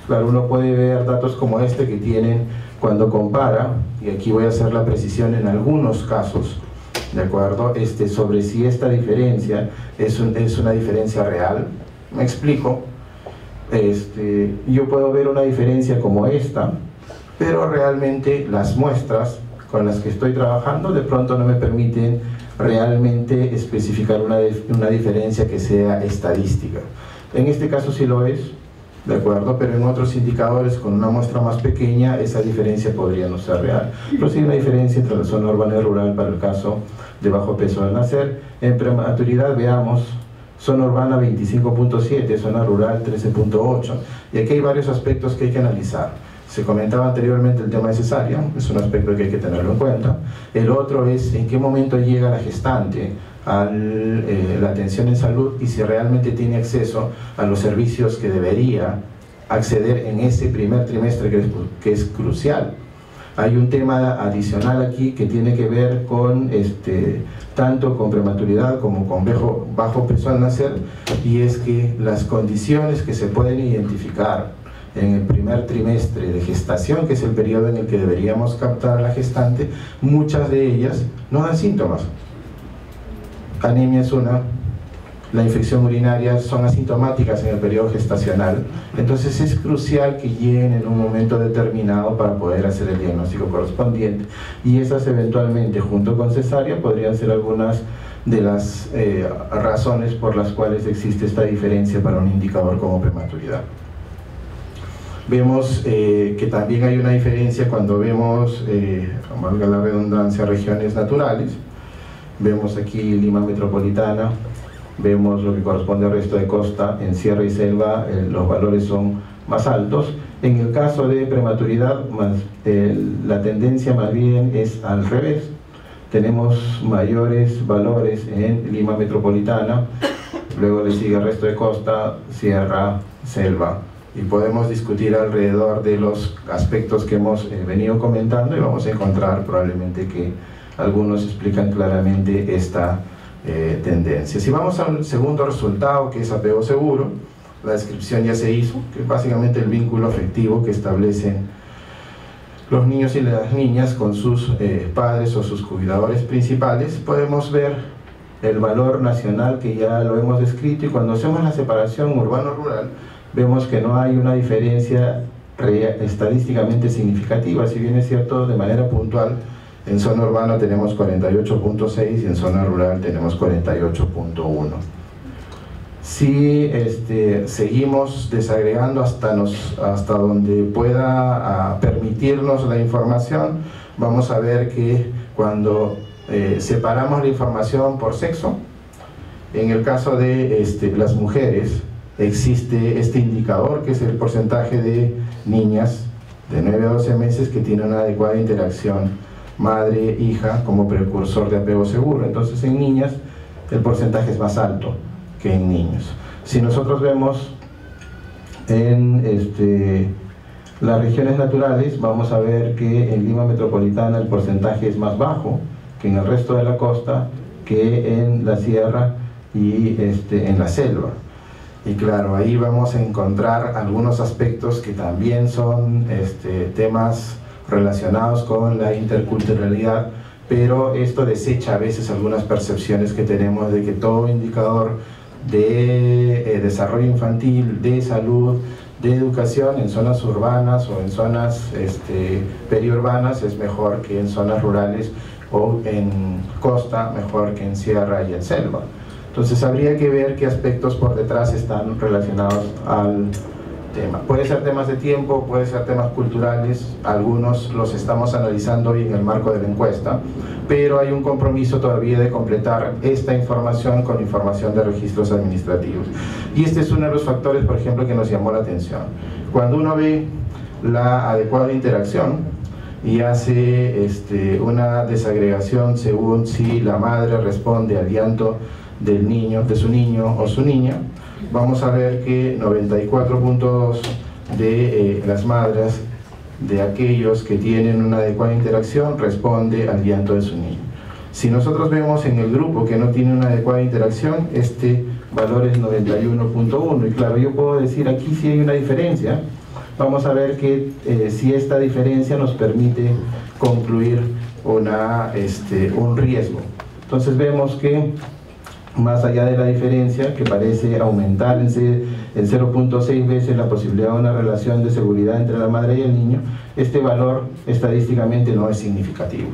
Claro, uno puede ver datos como este que tienen cuando compara, y aquí voy a hacer la precisión en algunos casos, ¿de acuerdo? Este, sobre si esta diferencia es, es una diferencia real. Me explico. Este, yo puedo ver una diferencia como esta, pero realmente las muestras con las que estoy trabajando de pronto no me permiten realmente especificar una, una diferencia que sea estadística. En este caso sí lo es, ¿de acuerdo? Pero en otros indicadores con una muestra más pequeña esa diferencia podría no ser real. Pero sí una diferencia entre la zona urbana y rural para el caso de bajo peso al nacer. En prematuridad veamos zona urbana 25.7, zona rural 13.8 y aquí hay varios aspectos que hay que analizar. Se comentaba anteriormente el tema de cesárea, es un aspecto que hay que tenerlo en cuenta. El otro es en qué momento llega la gestante a eh, la atención en salud y si realmente tiene acceso a los servicios que debería acceder en ese primer trimestre que es, que es crucial. Hay un tema adicional aquí que tiene que ver con este, tanto con prematuridad como con bajo, peso al nacer y es que las condiciones que se pueden identificar en el primer trimestre de gestación, que es el periodo en el que deberíamos captar a la gestante, muchas de ellas no dan síntomas. Anemia es una, la infección urinaria son asintomáticas en el periodo gestacional, entonces es crucial que lleguen en un momento determinado para poder hacer el diagnóstico correspondiente y esas eventualmente junto con cesárea podrían ser algunas de las eh, razones por las cuales existe esta diferencia para un indicador como prematuridad. Vemos eh, que también hay una diferencia cuando vemos, eh, valga la redundancia, regiones naturales. Vemos aquí Lima Metropolitana, vemos lo que corresponde al resto de costa, en Sierra y Selva eh, los valores son más altos. En el caso de prematuridad, más, la tendencia más bien es al revés. Tenemos mayores valores en Lima Metropolitana, luego le sigue el resto de costa, Sierra, Selva y podemos discutir alrededor de los aspectos que hemos eh, venido comentando y vamos a encontrar probablemente que algunos explican claramente esta eh, tendencia. Si vamos al segundo resultado que es apego seguro, la descripción ya se hizo, que es básicamente el vínculo afectivo que establecen los niños y las niñas con sus eh, padres o sus cuidadores principales, podemos ver el valor nacional que ya lo hemos descrito y cuando hacemos la separación urbano-rural, vemos que no hay una diferencia estadísticamente significativa, si bien es cierto de manera puntual, en zona urbana tenemos 48.6 y en zona rural tenemos 48.1. Si este, seguimos desagregando hasta, nos, hasta donde pueda permitirnos la información, vamos a ver que cuando eh, separamos la información por sexo, en el caso de este, las mujeres, existe este indicador que es el porcentaje de niñas de 9 a 12 meses que tienen una adecuada interacción madre-hija como precursor de apego seguro. Entonces en niñas el porcentaje es más alto que en niños. Si nosotros vemos en este, las regiones naturales, vamos a ver que en Lima Metropolitana el porcentaje es más bajo que en el resto de la costa, que en la sierra y este, en la selva. Y claro, ahí vamos a encontrar algunos aspectos que también son este, temas relacionados con la interculturalidad, pero esto desecha a veces algunas percepciones que tenemos de que todo indicador de eh, desarrollo infantil, de salud, de educación en zonas urbanas o en zonas este, periurbanas es mejor que en zonas rurales o en costa mejor que en sierra y en selva. Entonces habría que ver qué aspectos por detrás están relacionados al tema. Puede ser temas de tiempo, puede ser temas culturales, algunos los estamos analizando hoy en el marco de la encuesta, pero hay un compromiso todavía de completar esta información con información de registros administrativos. Y este es uno de los factores, por ejemplo, que nos llamó la atención. Cuando uno ve la adecuada interacción y hace este, una desagregación según si la madre responde al llanto del niño, de su niño o su niña, vamos a ver que 94 puntos de eh, las madres de aquellos que tienen una adecuada interacción responde al llanto de su niño. Si nosotros vemos en el grupo que no tiene una adecuada interacción, este valor es 91.1 y claro, yo puedo decir aquí si hay una diferencia, vamos a ver que eh, si esta diferencia nos permite concluir una, este, un riesgo. Entonces vemos que más allá de la diferencia que parece aumentar en 0.6 veces la posibilidad de una relación de seguridad entre la madre y el niño, este valor estadísticamente no es significativo.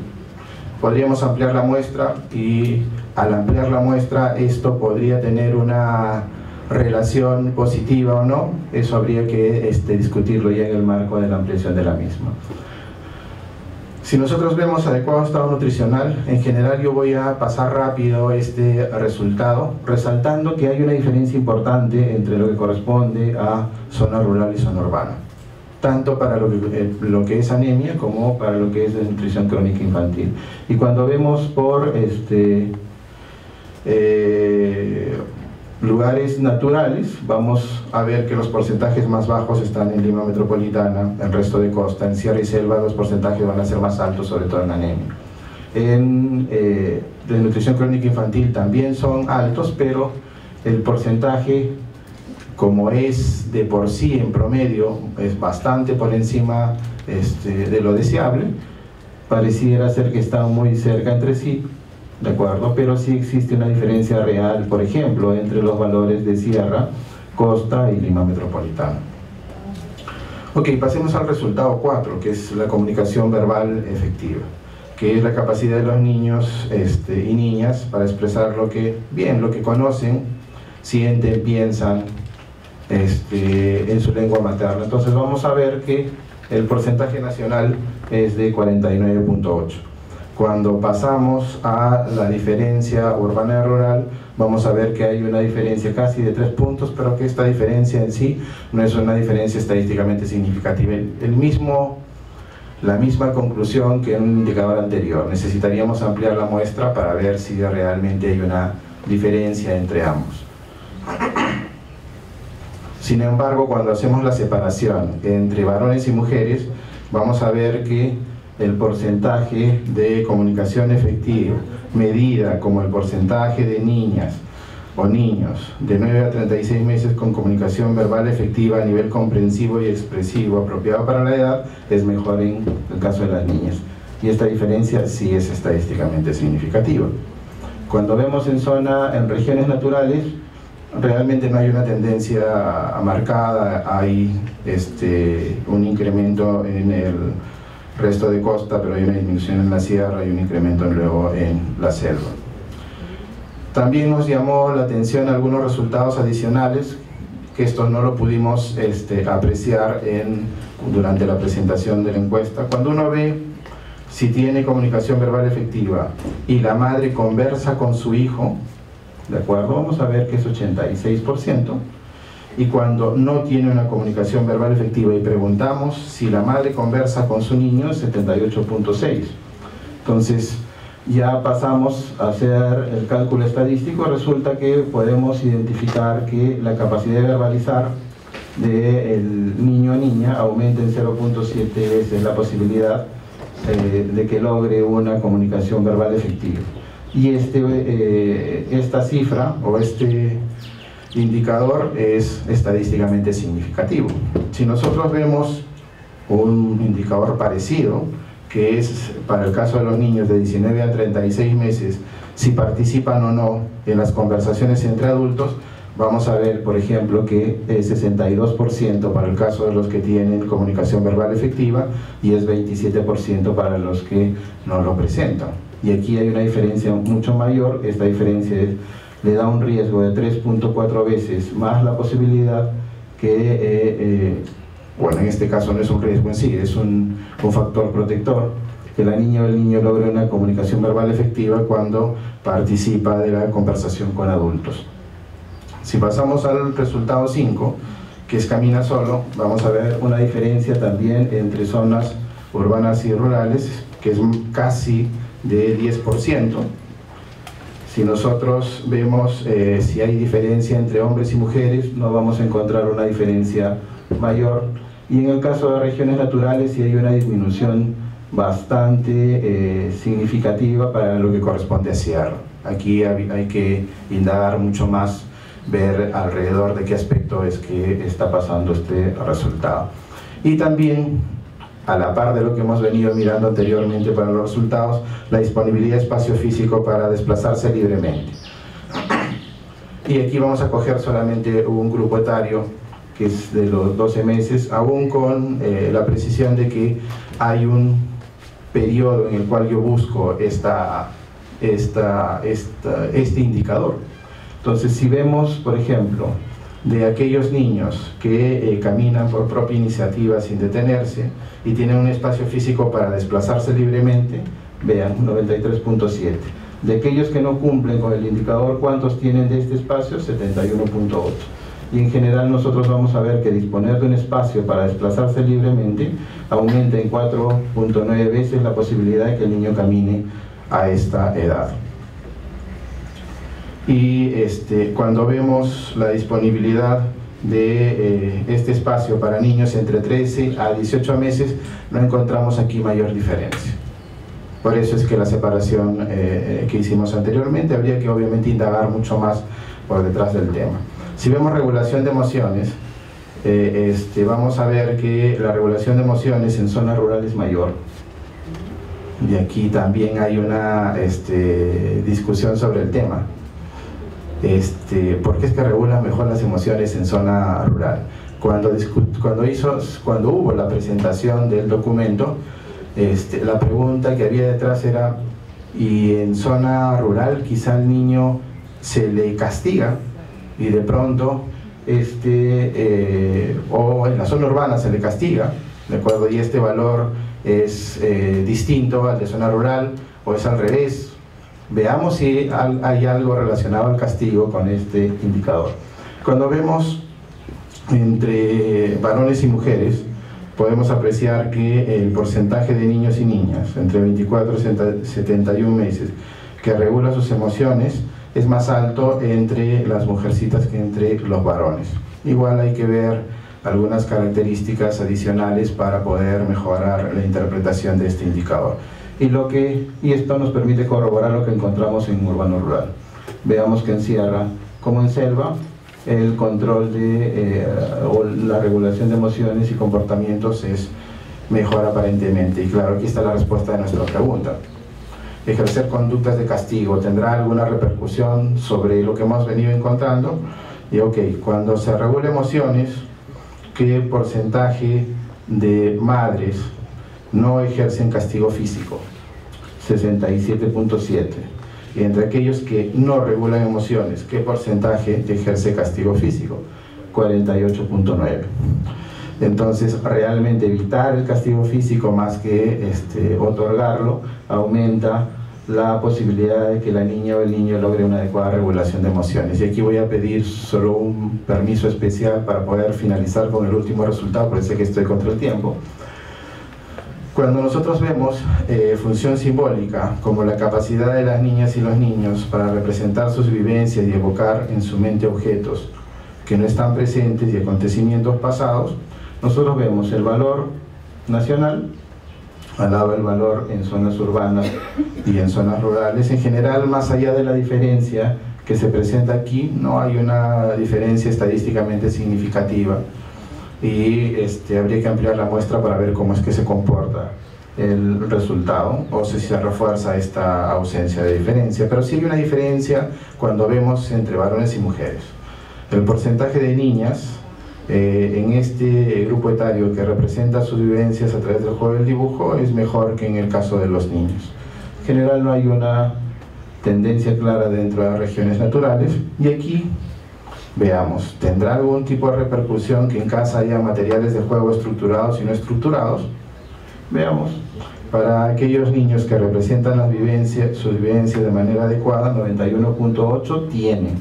Podríamos ampliar la muestra y al ampliar la muestra esto podría tener una relación positiva o no, eso habría que este, discutirlo ya en el marco de la ampliación de la misma. Si nosotros vemos adecuado estado nutricional, en general yo voy a pasar rápido este resultado, resaltando que hay una diferencia importante entre lo que corresponde a zona rural y zona urbana, tanto para lo que, eh, es anemia como para lo que es nutrición crónica infantil. Y cuando vemos por este, eh, lugares naturales, vamos a ver que los porcentajes más bajos están en Lima Metropolitana, el resto de costa, en Sierra y Selva los porcentajes van a ser más altos, sobre todo en anemia. En eh, de nutrición crónica infantil también son altos, pero el porcentaje, como es de por sí en promedio, es bastante por encima este, de lo deseable, pareciera ser que están muy cerca entre sí, ¿de acuerdo? Pero sí existe una diferencia real, por ejemplo, entre los valores de Sierra, Costa y Lima Metropolitana. Ok, pasemos al resultado 4, que es la comunicación verbal efectiva, que es la capacidad de los niños este, y niñas para expresar lo que, bien, lo que conocen, sienten, piensan este, en su lengua materna. Entonces vamos a ver que el porcentaje nacional es de 49.8. Cuando pasamos a la diferencia urbana y rural, vamos a ver que hay una diferencia casi de tres puntos, pero que esta diferencia en sí no es una diferencia estadísticamente significativa. El mismo, la misma conclusión que en un indicador anterior. Necesitaríamos ampliar la muestra para ver si realmente hay una diferencia entre ambos. Sin embargo, cuando hacemos la separación entre varones y mujeres, vamos a ver que el porcentaje de comunicación efectiva, medida como el porcentaje de niñas o niños de 9 a 36 meses con comunicación verbal efectiva a nivel comprensivo y expresivo apropiado para la edad, es mejor en el caso de las niñas. Y esta diferencia sí es estadísticamente significativa. Cuando vemos en zona, en regiones naturales, realmente no hay una tendencia marcada, hay este, un incremento en el resto de costa, pero hay una disminución en la sierra y un incremento luego en la selva. También nos llamó la atención algunos resultados adicionales, que esto no lo pudimos este, apreciar en, durante la presentación de la encuesta. Cuando uno ve si tiene comunicación verbal efectiva y la madre conversa con su hijo, ¿de acuerdo? Vamos a ver que es 86%, y cuando no tiene una comunicación verbal efectiva y preguntamos si la madre conversa con su niño, 78.6. Entonces, ya pasamos a hacer el cálculo estadístico, resulta que podemos identificar que la capacidad de verbalizar del niño o niña aumenta en 0.7 veces la posibilidad eh, de que logre una comunicación verbal efectiva. Y este, eh, esta cifra o este indicador es estadísticamente significativo. Si nosotros vemos un indicador parecido, que es para el caso de los niños de 19 a 36 meses, si participan o no en las conversaciones entre adultos, vamos a ver, por ejemplo, que es 62% para el caso de los que tienen comunicación verbal efectiva y es 27% para los que no lo presentan. Y aquí hay una diferencia mucho mayor, esta diferencia le da un riesgo de 3.4 veces más la posibilidad que, eh, eh, bueno, en este caso no es un riesgo en sí, es un, un factor protector, que la niña o el niño logre una comunicación verbal efectiva cuando participa de la conversación con adultos. Si pasamos al resultado 5, que es camina solo, vamos a ver una diferencia también entre zonas urbanas y rurales, que es casi de 10%. Si nosotros vemos eh, si hay diferencia entre hombres y mujeres, no vamos a encontrar una diferencia mayor. Y en el caso de regiones naturales, sí hay una disminución bastante eh, significativa para lo que corresponde a Sierra. Aquí hay que indagar mucho más ver alrededor de qué aspecto es que está pasando este resultado. Y también, a la par de lo que hemos venido mirando anteriormente para los resultados, la disponibilidad de espacio físico para desplazarse libremente. Y aquí vamos a coger solamente un grupo etario que es de los 12 meses, aún con eh, la precisión de que hay un periodo en el cual yo busco esta, esta, este indicador entonces, si vemos, por ejemplo, de aquellos niños que eh, caminan por propia iniciativa sin detenerse y tienen un espacio físico para desplazarse libremente, vean, 93.7. De aquellos que no cumplen con el indicador, ¿cuántos tienen de este espacio? 71.8. Y en general nosotros vamos a ver que disponer de un espacio para desplazarse libremente aumenta en 4.9 veces la posibilidad de que el niño camine a esta edad y este, cuando vemos la disponibilidad de eh, este espacio para niños entre 13 a 18 meses, no encontramos aquí mayor diferencia. Por eso es que la separación eh, que hicimos anteriormente habría que obviamente indagar mucho más por detrás del tema. Si vemos regulación de emociones, eh, este, vamos a ver que la regulación de emociones en zonas rurales es mayor. Y aquí también hay una este, discusión sobre el tema este, porque es que regula mejor las emociones en zona rural. Cuando, cuando, hizo, cuando hubo la presentación del documento, este, la pregunta que había detrás era, ¿y en zona rural quizá al niño se le castiga y de pronto, este, eh, o en la zona urbana se le castiga, ¿de acuerdo? Y este valor es eh, distinto al de zona rural, o es al revés, Veamos si hay algo relacionado al castigo con este indicador. Cuando vemos entre varones y mujeres, podemos apreciar que el porcentaje de niños y niñas entre 24 y 71 meses que regula sus emociones es más alto entre las mujercitas que entre los varones. Igual hay que ver algunas características adicionales para poder mejorar la interpretación de este indicador y, lo que, y esto nos permite corroborar lo que encontramos en urbano rural. Veamos que en sierra como en selva el control de, eh, o la regulación de emociones y comportamientos es mejor aparentemente. Y claro, aquí está la respuesta de nuestra pregunta. Ejercer conductas de castigo tendrá alguna repercusión sobre lo que hemos venido encontrando. Y ok, cuando se regula emociones, ¿qué porcentaje de madres no ejercen castigo físico, 67.7. Y entre aquellos que no regulan emociones, ¿qué porcentaje ejerce castigo físico? 48.9. Entonces, realmente evitar el castigo físico más que este, otorgarlo aumenta la posibilidad de que la niña o el niño logre una adecuada regulación de emociones. Y aquí voy a pedir solo un permiso especial para poder finalizar con el último resultado, porque sé que estoy contra el tiempo. Cuando nosotros vemos eh, función simbólica como la capacidad de las niñas y los niños para representar sus vivencias y evocar en su mente objetos que no están presentes y acontecimientos pasados, nosotros vemos el valor nacional al lado del valor en zonas urbanas y en zonas rurales. En general, más allá de la diferencia que se presenta aquí, no hay una diferencia estadísticamente significativa y este, habría que ampliar la muestra para ver cómo es que se comporta el resultado o si se refuerza esta ausencia de diferencia. Pero sí hay una diferencia cuando vemos entre varones y mujeres. El porcentaje de niñas eh, en este grupo etario que representa sus vivencias a través del juego del dibujo es mejor que en el caso de los niños. En general no hay una tendencia clara dentro de las regiones naturales y aquí Veamos, ¿tendrá algún tipo de repercusión que en casa haya materiales de juego estructurados y no estructurados? Veamos. Para aquellos niños que representan las vivencias, sus vivencias de manera adecuada, 91.8 tienen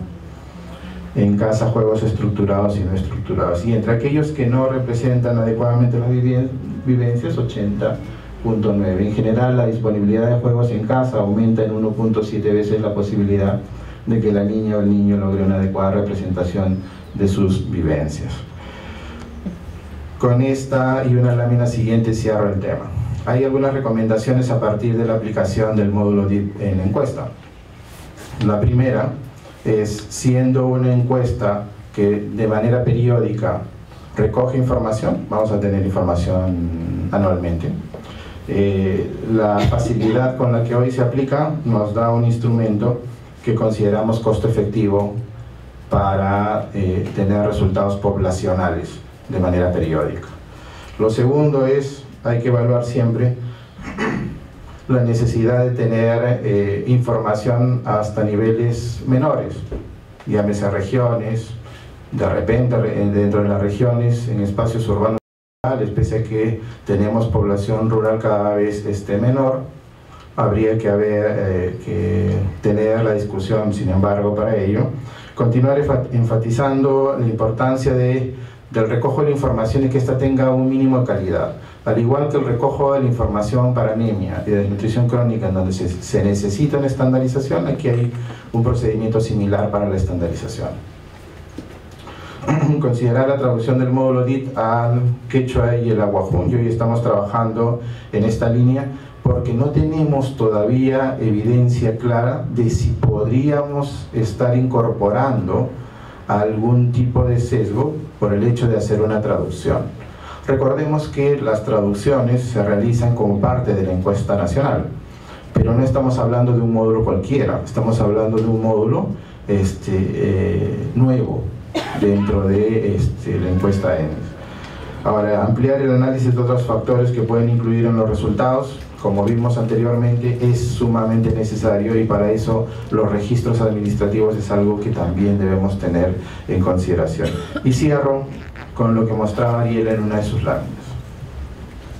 en casa juegos estructurados y no estructurados. Y entre aquellos que no representan adecuadamente las vivencias, 80.9. En general, la disponibilidad de juegos en casa aumenta en 1.7 veces la posibilidad de que la niña o el niño logre una adecuada representación de sus vivencias. Con esta y una lámina siguiente cierro el tema. Hay algunas recomendaciones a partir de la aplicación del módulo DIP en encuesta. La primera es, siendo una encuesta que de manera periódica recoge información, vamos a tener información anualmente, eh, la facilidad con la que hoy se aplica nos da un instrumento que consideramos costo efectivo para eh, tener resultados poblacionales de manera periódica. Lo segundo es, hay que evaluar siempre la necesidad de tener eh, información hasta niveles menores, llámese regiones, de repente dentro de las regiones, en espacios urbanos, pese a que tenemos población rural cada vez este, menor, habría que, haber, eh, que tener la discusión, sin embargo, para ello. Continuar enfatizando la importancia de, del recojo de la información y que ésta tenga un mínimo de calidad. Al igual que el recojo de la información para anemia y de desnutrición crónica, en donde se, se necesita una estandarización, aquí hay un procedimiento similar para la estandarización. Considerar la traducción del módulo DIT al quechua y el aguajún. Y hoy estamos trabajando en esta línea porque no tenemos todavía evidencia clara de si podríamos estar incorporando algún tipo de sesgo por el hecho de hacer una traducción. Recordemos que las traducciones se realizan como parte de la encuesta nacional, pero no estamos hablando de un módulo cualquiera, estamos hablando de un módulo este, eh, nuevo dentro de este, la encuesta ENES. Ahora, ampliar el análisis de otros factores que pueden incluir en los resultados, como vimos anteriormente, es sumamente necesario y para eso los registros administrativos es algo que también debemos tener en consideración. Y cierro con lo que mostraba Ariel en una de sus láminas.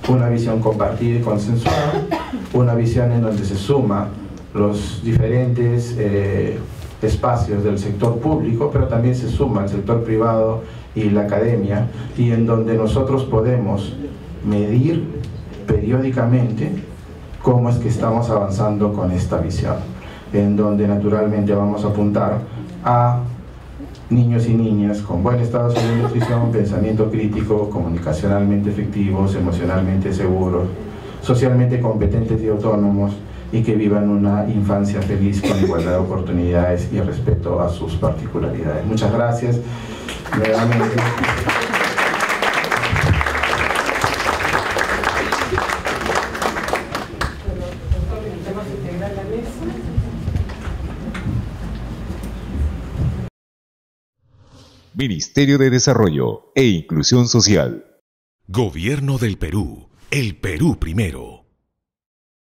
Una visión compartida y consensuada, una visión en donde se suma los diferentes eh, espacios del sector público, pero también se suma el sector privado y la academia, y en donde nosotros podemos medir periódicamente cómo es que estamos avanzando con esta visión, en donde naturalmente vamos a apuntar a niños y niñas con buen estado de nutrición, pensamiento crítico, comunicacionalmente efectivos, emocionalmente seguros, socialmente competentes y autónomos y que vivan una infancia feliz con igualdad de oportunidades y respeto a sus particularidades. Muchas gracias. Ministerio de Desarrollo e Inclusión Social. Gobierno del Perú. El Perú primero.